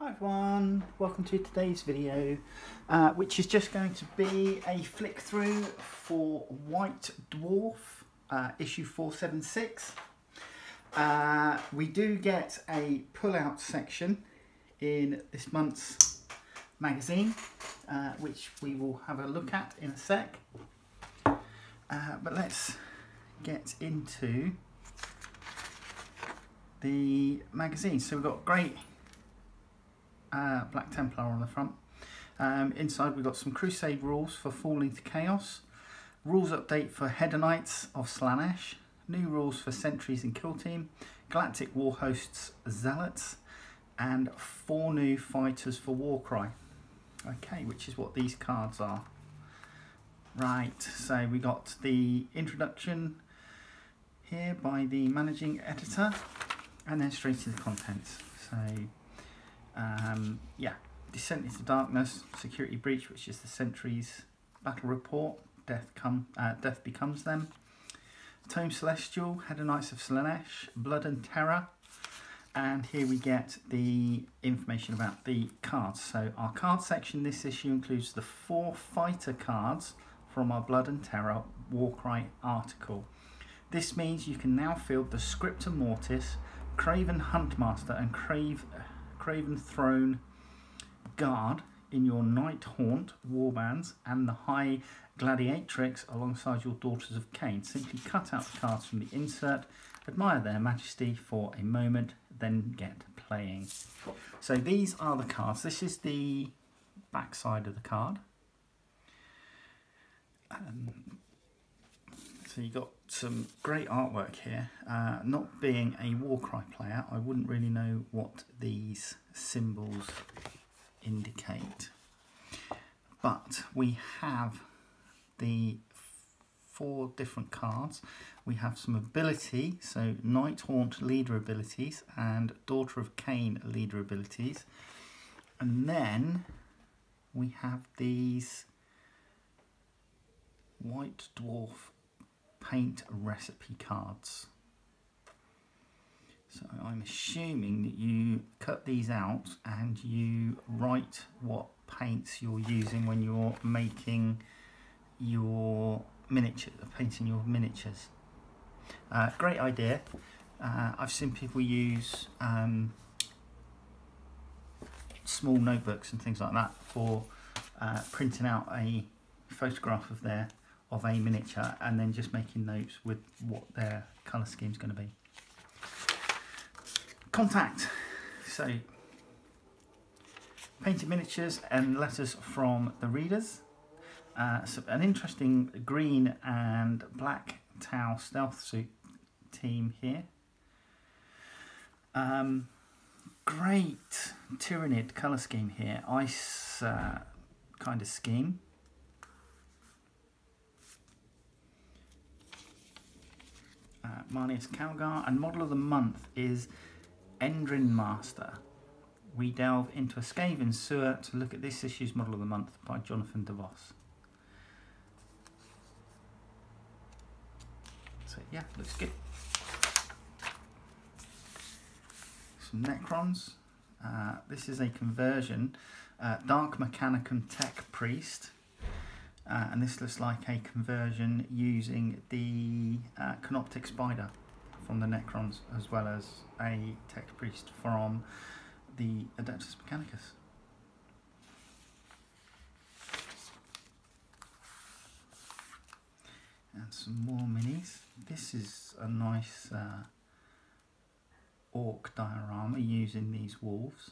Hi everyone, welcome to today's video, uh, which is just going to be a flick through for White Dwarf, uh, issue 476. Uh, we do get a pull-out section in this month's magazine, uh, which we will have a look at in a sec. Uh, but let's get into the magazine. So we've got great uh, Black Templar on the front. Um, inside we've got some Crusade rules for Falling to Chaos, rules update for Hedonites of Slaanesh, new rules for Sentries and Kill Team, Galactic War Hosts Zealots, and four new fighters for Warcry. Okay, which is what these cards are. Right, so we got the introduction here by the managing editor, and then straight to the contents. So um, yeah, Descent into Darkness, Security Breach, which is the Sentries Battle Report, Death come, uh, Death Becomes Them, Tome Celestial, Hedonites of Knights of Slaanesh, Blood and Terror, and here we get the information about the cards. So our card section this issue includes the four fighter cards from our Blood and Terror Warcry article. This means you can now field the Scriptor Mortis, Craven Huntmaster and Crave Craventhrone Guard in your Nighthaunt warbands and the High Gladiatrix alongside your Daughters of Khaine. Simply cut out the cards from the insert, admire their majesty for a moment, then get playing. So these are the cards. This is the back side of the card. Um, so you got some great artwork here. Uh, not being a Warcry player, I wouldn't really know what these symbols indicate. But we have the four different cards. We have some ability, so Nighthaunt leader abilities and Daughter of Khaine leader abilities. And then we have these White Dwarf paint recipe cards. So I'm assuming that you cut these out and you write what paints you're using when you're making your miniature, painting your miniatures. Uh, great idea. Uh, I've seen people use um, small notebooks and things like that for uh, printing out a photograph of their of a miniature and then just making notes with what their colour scheme is going to be. Contact. So, painted miniatures and letters from the readers. Uh, so an interesting green and black Tau stealth suit team here. Um, great Tyranid colour scheme here, ice uh, kind of scheme. Uh, Marneus Calgar, and model of the month is Endrin Master. We delve into a Skaven sewer to look at this issue's model of the month by Jonathan DeVos. So yeah, looks good. Some Necrons. Uh, this is a conversion. Uh, Dark Mechanicum Tech Priest uh, and this looks like a conversion using the uh, Canoptek Spider from the Necrons as well as a Tech Priest from the Adeptus Mechanicus. And some more minis. This is a nice uh, orc diorama using these wolves.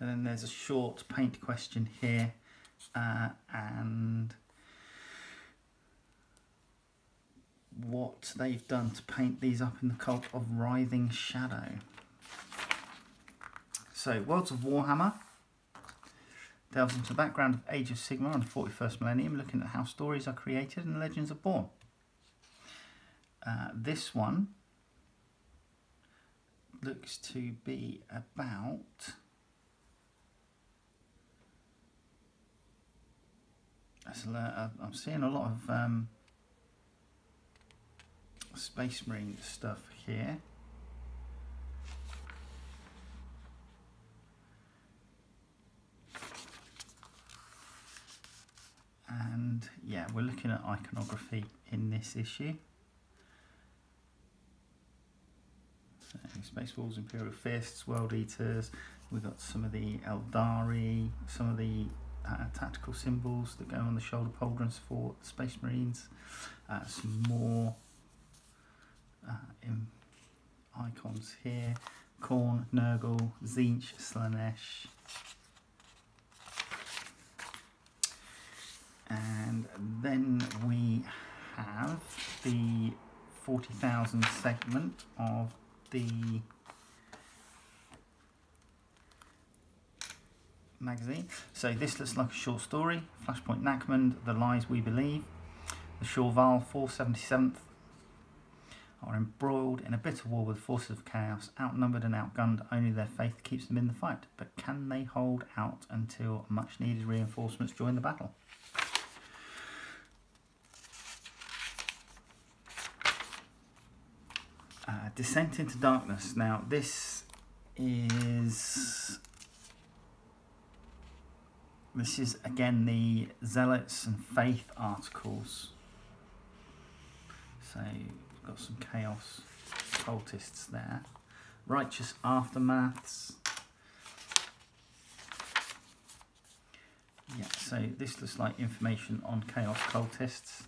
And then there's a short paint question here uh, and what they've done to paint these up in the cult of Writhing Shadow. So, Worlds of Warhammer delves into the background of Age of Sigmar and the 41st millennium, looking at how stories are created and legends are born. Uh, this one looks to be about I'm seeing a lot of um, Space Marine stuff here. And yeah, we're looking at iconography in this issue. So, Space Wolves, Imperial Fists, World Eaters, we've got some of the Eldari, some of the uh, tactical symbols that go on the shoulder pauldrons for Space Marines, uh, some more uh, icons here, Khorne, Nurgle, Tzeentch, Slaanesh, and then we have the 40,000 segment of the magazine. So this looks like a short story, Flashpoint Nachmund, The Lies We Believe. The Shorval 477th are embroiled in a bitter war with forces of chaos, outnumbered and outgunned, only their faith keeps them in the fight. But can they hold out until much needed reinforcements join the battle? Uh, Descent into Darkness. Now, this is. This is again the Zealots and Faith articles. So, got some Chaos cultists there. Righteous Aftermaths. Yeah, so this looks like information on Chaos cultists.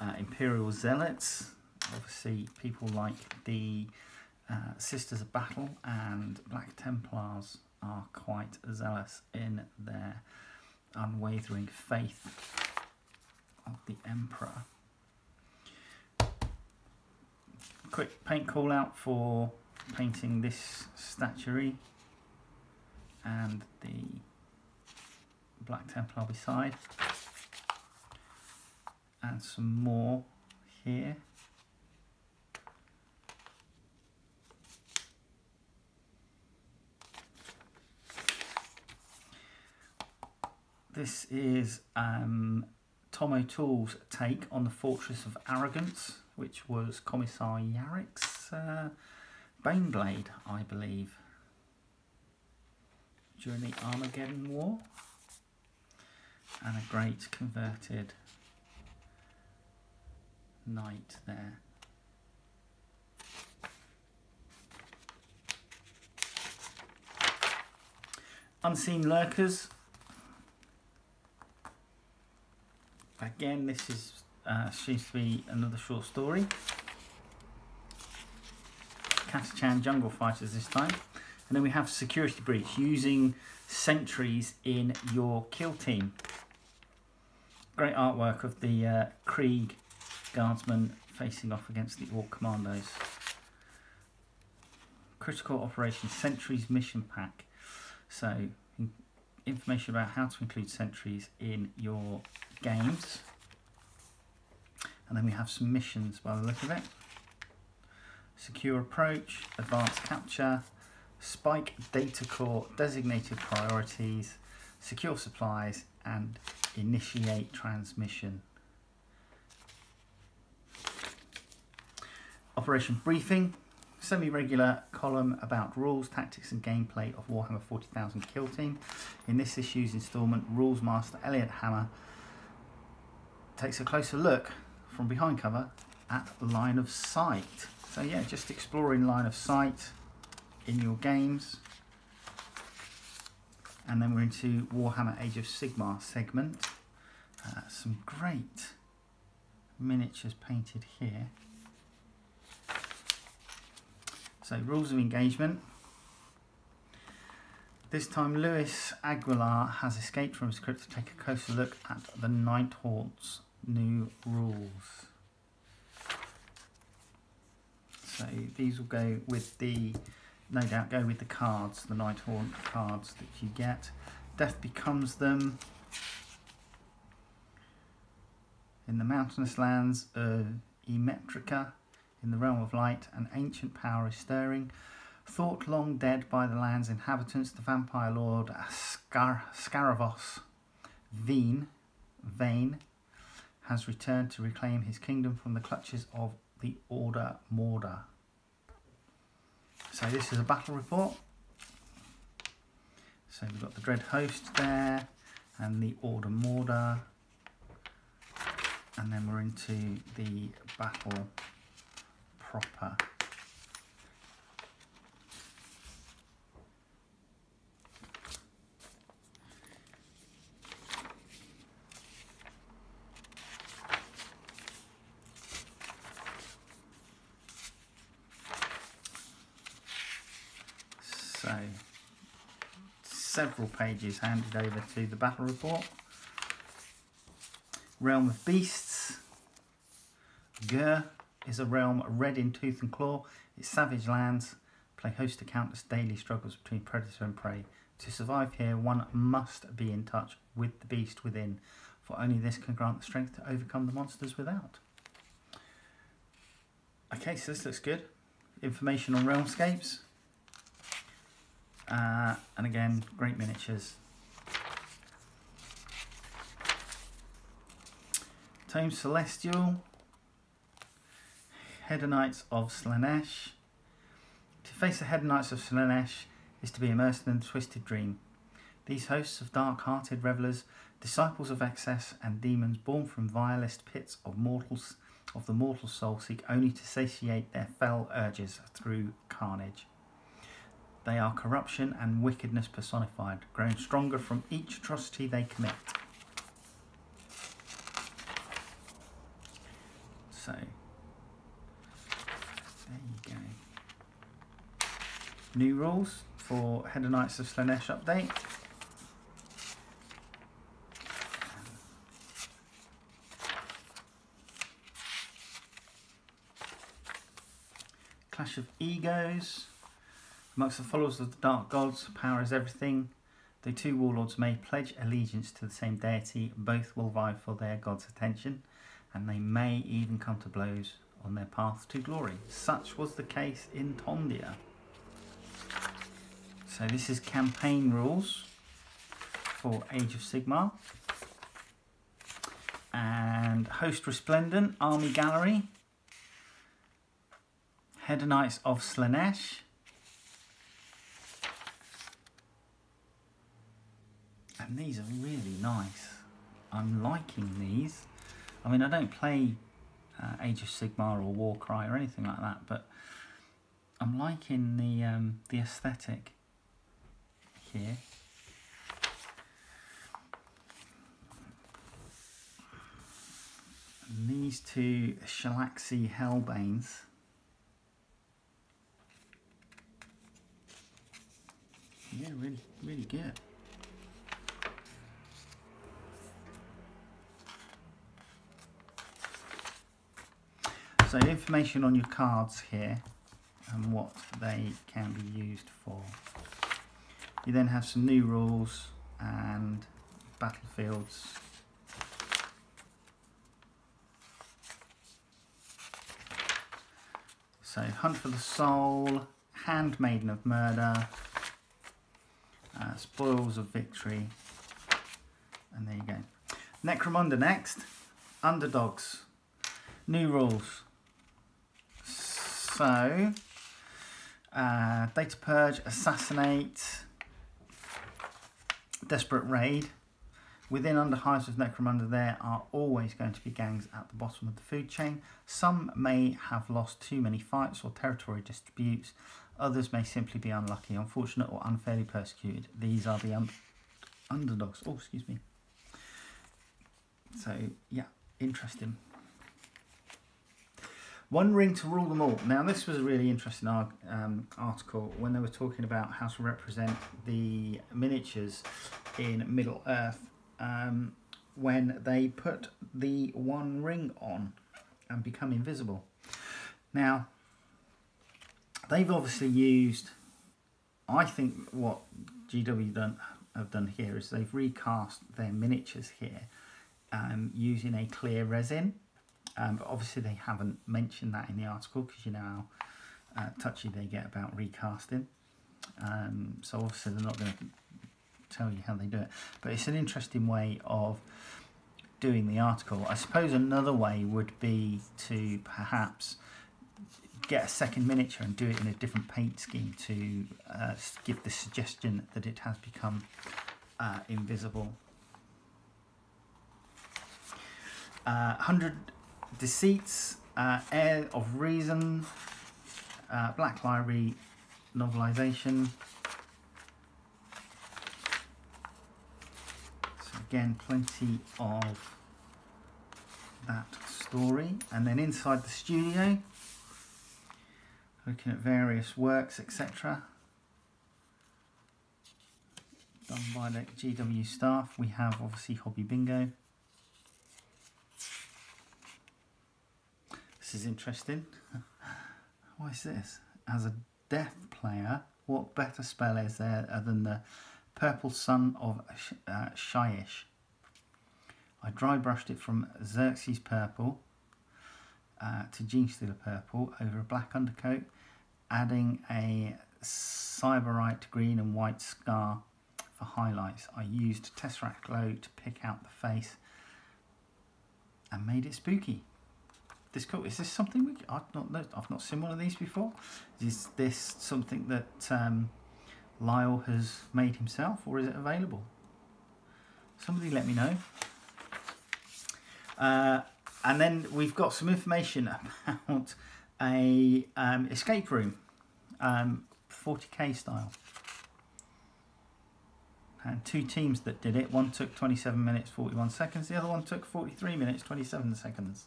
Uh, Imperial Zealots obviously people like the uh, Sisters of Battle and Black Templars are quite zealous in their unwavering faith of the Emperor. Quick paint call out for painting this statuary and the Black Templar beside and some more here This is um, Tom O'Toole's take on the Fortress of Arrogance, which was Commissar Yarrick's uh, Baneblade, I believe, during the Armageddon War. And a great converted knight there. Unseen Lurkers Again, this is uh, seems to be another short story. Catachan Jungle Fighters this time. And then we have Security Breach, using sentries in your kill team. Great artwork of the uh, Krieg Guardsmen facing off against the Orc Commandos. Critical Operations Sentries Mission Pack. So, information about how to include sentries in your games. And then we have some missions by the look of it. Secure approach, advanced capture, spike data core, designated priorities, secure supplies, and initiate transmission. Operation briefing, semi-regular column about rules, tactics and gameplay of Warhammer 40,000 Kill Team. In this issue's instalment, Rules Master Elliot Hammer takes a closer look from behind cover at line of sight. So yeah, just exploring line of sight in your games. And then we're into Warhammer Age of Sigmar segment. Uh, some great miniatures painted here. So rules of engagement. This time Luis Aguilar has escaped from his crypt to take a closer look at the Night Haunts new rules. So these will go with the, no doubt go with the cards, the Nighthaunt cards that you get. Death becomes them. In the mountainous lands of Ymetrica, in the realm of light, an ancient power is stirring. Thought long dead by the land's inhabitants, the vampire lord Scar Scaravos Veen, Vane, has returned to reclaim his kingdom from the clutches of the Order Mordor. So this is a battle report. So we've got the Dread Host there and the Order Mordor. And then we're into the battle proper. So, several pages handed over to the battle report. Realm of Beasts. Ghur is a realm red in tooth and claw. It's savage lands. Play host to countless daily struggles between predator and prey. To survive here, one must be in touch with the beast within, for only this can grant the strength to overcome the monsters without. Okay, so this looks good. Information on realmscapes. Uh, and again, great miniatures. Tome Celestial. Hedonites of Slaanesh. To face the Hedonites of Slaanesh is to be immersed in a twisted dream. These hosts of dark-hearted revelers, disciples of excess, and demons born from vilest pits of mortals of the mortal soul seek only to satiate their fell urges through carnage. They are corruption and wickedness personified, growing stronger from each atrocity they commit. So, there you go. New rules for Hedonites of Slaanesh update. Clash of Egos. Amongst the followers of the Dark Gods, power is everything. The two warlords may pledge allegiance to the same deity, both will vie for their god's attention, and they may even come to blows on their path to glory. Such was the case in Tondia. So this is campaign rules for Age of Sigmar. And Host Resplendent, Army Gallery, Hedonites of Slaanesh, and these are really nice. I'm liking these. I mean, I don't play uh, Age of Sigmar or Warcry or anything like that, but I'm liking the um, the aesthetic here. And these two Shalaxi Hellbanes. Yeah, really, really good. So information on your cards here and what they can be used for. You then have some new rules and battlefields. So Hunt for the Soul, Handmaiden of Murder, uh, Spoils of Victory, and there you go. Necromunda next, Underdogs, new rules. So, uh, Data Purge, Assassinate, Desperate Raid. Within Underhives of Necromunda there are always going to be gangs at the bottom of the food chain. Some may have lost too many fights or territory disputes. Others may simply be unlucky, unfortunate or unfairly persecuted. These are the un underdogs. Oh, excuse me. So, yeah, interesting. One ring to rule them all. Now, this was a really interesting um, article when they were talking about how to represent the miniatures in Middle Earth um, when they put the one ring on and become invisible. Now, they've obviously used, I think what GW done, have done here is they've recast their miniatures here um, using a clear resin um, but obviously they haven't mentioned that in the article because you know how uh, touchy they get about recasting. Um, so obviously they're not going to tell you how they do it. But it's an interesting way of doing the article. I suppose another way would be to perhaps get a second miniature and do it in a different paint scheme to uh, give the suggestion that it has become uh, invisible. Uh, 100 Deceits, uh, Heir of Reason, uh, Black Library novelisation. So again, plenty of that story. And then inside the studio, looking at various works, etc. Done by the GW staff. We have obviously Hobby Bingo. This is interesting. what is this? As a death player, what better spell is there than the Purple Sun of uh, Shyish? I dry brushed it from Xereus Purple uh, to Genestealer Purple over a black undercoat, adding a Sybarite green and white scar for highlights. I used Tesseract Glow to pick out the face and made it spooky this cool. Is this something we? I've not. I've not seen one of these before. Is this something that um, Lyle has made himself, or is it available? Somebody let me know. Uh, and then we've got some information about a um, escape room, um, 40k style. And two teams that did it. One took 27 minutes 41 seconds. The other one took 43 minutes 27 seconds.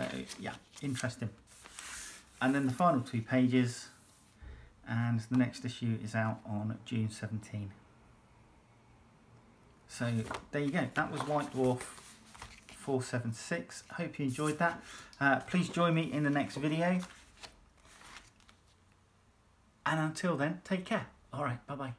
So yeah, interesting. And then the final two pages, and the next issue is out on June 17. So there you go. That was White Dwarf 476. Hope you enjoyed that. Uh, please join me in the next video. And until then, take care. All right, bye-bye.